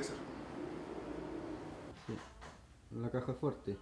que hacer. La caja fuerte.